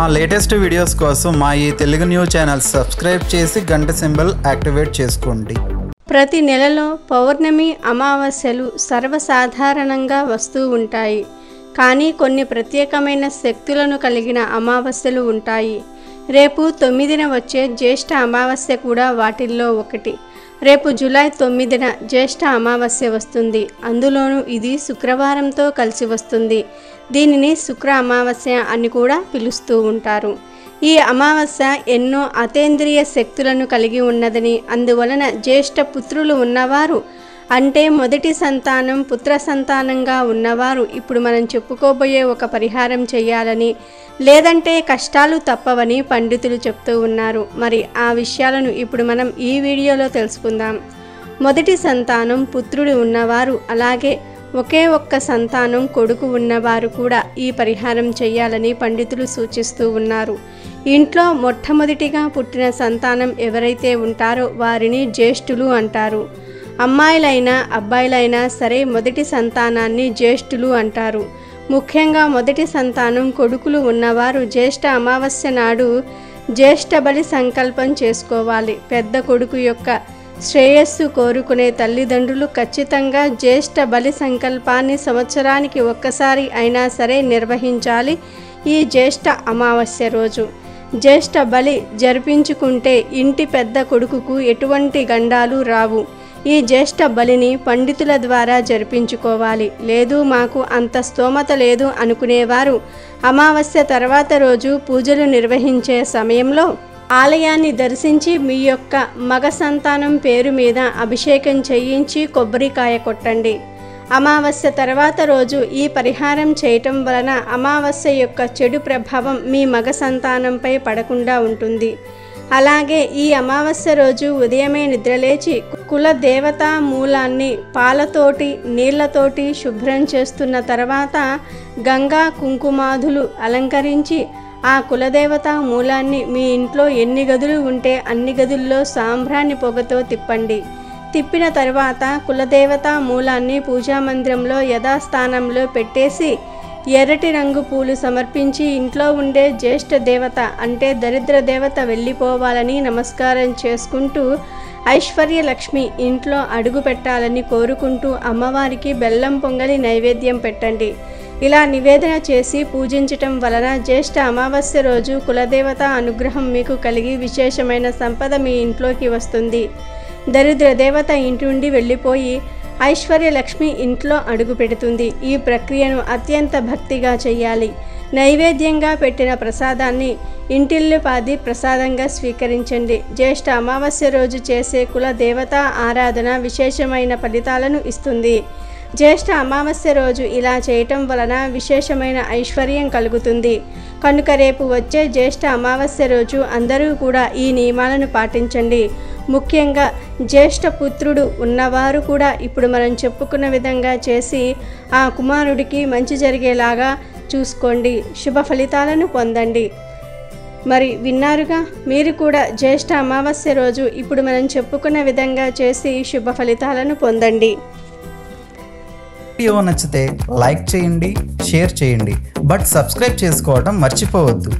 మా latest videos కోసం మా ఈ తెలుగు న్యూస్ ఛానల్ సబ్స్క్రైబ్ చేసి గంట సింబల్ యాక్టివేట్ చేసుకోండి. ప్రతి నెలలో పౌర్ణమి అమావాస్యలు సర్వసాధారణంగా వస్తూ ఉంటాయి. కానీ కొన్ని ప్రత్యేకమైన శక్తులను కలిగిన అమావాస్యలు ఉంటాయి. రేపు తొమ్మిదిన వచ్చే జ్యేష్ఠ అమావాస్య కూడా వాటిల్లో ఒకటి. రేపు జూలై తొమ్మిదిన జ్యేష్ఠ అమావాస్య వస్తుంది. అందులోనూ ఇది శుక్రవారంతో కలిసి వస్తుంది. దీనిని శుక్ర అమావాస్య అని కూడా పిలుస్తూ ఉంటారు. ఈ అమావాస్య ఎన్నో అతేంద్రియ శక్తులను కలిగి ఉన్నదని అందువలన జ్యేష్ఠ పుత్రులు ఉన్నవారు అంటే మొదటి సంతానం పుత్ర సంతానంగా ఉన్నవారు ఇప్పుడు మనం చెప్పుకోబోయే ఒక పరిహారం చేయాలని లేదంటే కష్టాలు తప్పవని పండితులు చెప్తూ ఉన్నారు. మరి ఆ విషయాలను ఇప్పుడు మనం ఈ వీడియోలో తెలుసుకుందాం. మొదటి సంతానం పుత్రుడు ఉన్నవారు అలాగే ఒకే ఒక్క సంతానం కొడుకు ఉన్నవారు కూడా ఈ పరిహారం చేయాలని పండితులు సూచిస్తూ ఉన్నారు. ఇంట్లో మొట్టమొదటిగా పుట్టిన సంతానం ఎవరైతే ఉంటారో వారిని జ్యేష్ఠులు అంటారు. అమ్మాయిలైనా అబ్బాయిలైనా సరే మొదటి సంతానాన్ని జ్యేష్ఠులు అంటారు. ముఖ్యంగా మొదటి సంతానం కొడుకులు ఉన్నవారు జ్యేష్ఠ అమావాస్య నాడు జ్యేష్ఠ బలి సంకల్పం చేసుకోవాలి. పెద్ద కొడుకు యొక్క శ్రేయస్సు కోరుకునే తల్లిదండ్రులు ఖచ్చితంగా జ్యేష్ఠ బలి సంకల్పాన్ని సంవత్సరానికి ఒక్కసారి అయినా సరే నిర్వహించాలి ఈ జ్యేష్ఠ అమావాస్య రోజు. జ్యేష్ఠ బలి జరిపించుకుంటే ఇంటి పెద్ద కొడుకుకు ఎటువంటి గండాలు రావు. ఈ జ్యేష్ఠ బలిని పండితుల ద్వారా జరిపించుకోవాలి. లేదు మాకు అంత స్తోమత లేదు అనుకునేవారు. అమావాస్య తర్వాత రోజు పూజలు నిర్వహించే సమయంలో ఆలయాన్ని దర్శించి మీ యొక్క మగ సంతానం పేరు మీద అభిషేకం చేయించి కొబ్బరికాయ కొట్టండి. అమావాస్య తర్వాత రోజు ఈ పరిహారం చేయటం వలన అమావాస్య యొక్క చెడు ప్రభావం మీ మగ సంతానంపై పడకుండా ఉంటుంది. అలాగే ఈ అమావాస్య రోజు ఉదయమే నిద్రలేచి కుల దేవతా మూలాన్ని పాలతోటి నీళ్ళతోటి శుభ్రం చేస్తున్న తర్వాత గంగా కుంకుమాదులు అలంకరించి ఆ కులదేవతా మూలాన్ని మీ ఇంట్లో ఎన్ని గదులు ఉంటే అన్ని గదుల్లో సాంబ్రాణి పొగతో తిప్పండి. తిప్పిన తర్వాత కులదేవతా మూలాన్ని పూజా మందిరంలో యథాస్థానంలో పెట్టేసి ఎర్రటి రంగు పూలు సమర్పించి ఇంట్లో ఉండే జ్యేష్ఠ దేవత అంటే దరిద్ర దేవత వెళ్ళిపోవాలని నమస్కారం చేసుకుంటూ ఐశ్వర్యలక్ష్మి ఇంట్లో అడుగు పెట్టాలని కోరుకుంటూ అమ్మవారికి బెల్లం పొంగలి నైవేద్యం పెట్టండి. ఇలా నివేదన చేసి పూజించటం వలన జ్యేష్ఠ అమావాస్య రోజు కులదేవత అనుగ్రహం మీకు కలిగి విశేషమైన సంపద మీ ఇంట్లోకి వస్తుంది. దరిద్ర దేవత ఇంటి నుండి వెళ్ళిపోయి ఐశ్వర్యలక్ష్మి ఇంట్లో అడుగు పెడుతుంది. ఈ ప్రక్రియను అత్యంత భక్తిగా చేయాలి నైవేద్యంగా పెట్టిన ప్రసాదాన్ని ఇంటిల్లిపాది ప్రసాదంగా స్వీకరించండి. జ్యేష్ఠ అమావాస్య రోజు చేసే కుల దేవతా ఆరాధన విశేషమైన ఫలితాలను ఇస్తుంది. జ్యేష్ఠ అమావాస్య రోజు ఇలా చేయటం వలన విశేషమైన ఐశ్వర్యం కలుగుతుంది. కనుక రేపు వచ్చే జ్యేష్ఠ అమావాస్య రోజు అందరూ కూడా ఈ నియమాలను పాటించండి. ముఖ్యంగా జ్యేష్ఠ పుత్రుడు ఉన్నవారు కూడా ఇప్పుడు మనం చెప్పుకున్న విధంగా చేసి ఆ కుమారుడికి మంచి జరిగేలాగా చూసుకోండి. శుభ ఫలితాలను పొందండి. మరి విన్నారుగా? మీరు కూడా జ్యేష్ఠ అమావాస్య రోజు ఇప్పుడు మనం చెప్పుకున్న విధంగా చేసి శుభ ఫలితాలను పొందండి. వీడియో నచ్చితే లైక్ చేయండి షేర్ చేయండి. బట్ సబ్స్క్రైబ్ చేసుకోవడం మర్చిపోవద్దు.